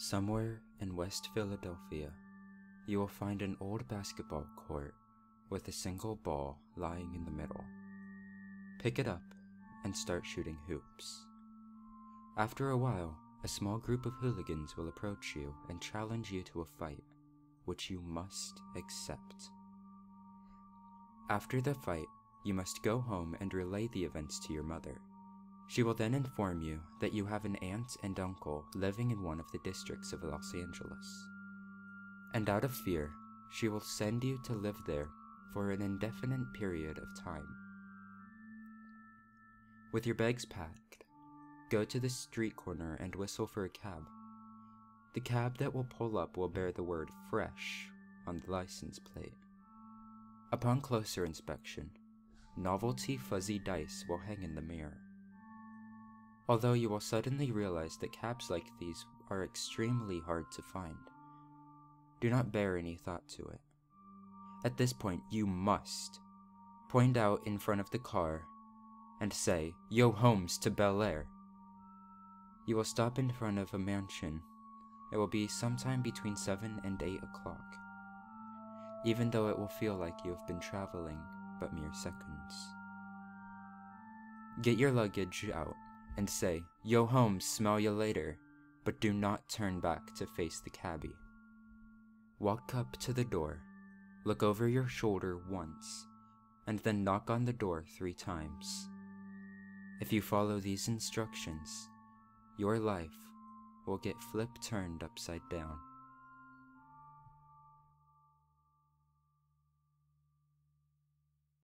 Somewhere in West Philadelphia, you will find an old basketball court with a single ball lying in the middle. Pick it up and start shooting hoops. After a while, a small group of hooligans will approach you and challenge you to a fight, which you must accept. After the fight, you must go home and relay the events to your mother. She will then inform you that you have an aunt and uncle living in one of the districts of Los Angeles. And out of fear, she will send you to live there for an indefinite period of time. With your bags packed, go to the street corner and whistle for a cab. The cab that will pull up will bear the word fresh on the license plate. Upon closer inspection, novelty fuzzy dice will hang in the mirror. Although you will suddenly realize that cabs like these are extremely hard to find. Do not bear any thought to it. At this point, you must point out in front of the car and say, Yo homes to Bel Air. You will stop in front of a mansion. It will be sometime between 7 and 8 o'clock, even though it will feel like you have been traveling but mere seconds. Get your luggage out and say, Yo homes, smell you later, but do not turn back to face the cabbie. Walk up to the door, look over your shoulder once, and then knock on the door three times. If you follow these instructions, your life will get flip turned upside down.